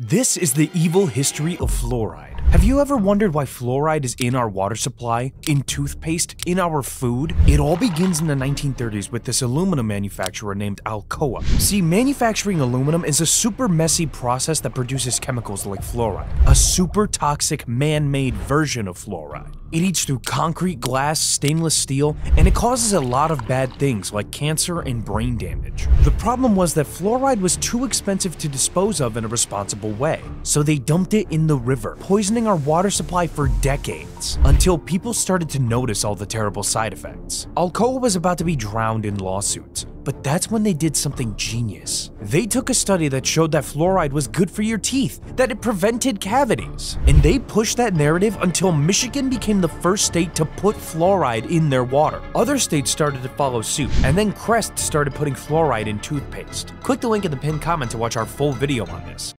This is the evil history of fluoride. Have you ever wondered why fluoride is in our water supply, in toothpaste, in our food? It all begins in the 1930s with this aluminum manufacturer named Alcoa. See, manufacturing aluminum is a super messy process that produces chemicals like fluoride, a super toxic man-made version of fluoride. It eats through concrete, glass, stainless steel, and it causes a lot of bad things like cancer and brain damage. The problem was that fluoride was too expensive to dispose of in a responsible way, so they dumped it in the river, poisoning our water supply for decades, until people started to notice all the terrible side effects. Alcoa was about to be drowned in lawsuits, but that's when they did something genius. They took a study that showed that fluoride was good for your teeth, that it prevented cavities, and they pushed that narrative until Michigan became the first state to put fluoride in their water. Other states started to follow suit, and then Crest started putting fluoride in toothpaste. Click the link in the pinned comment to watch our full video on this.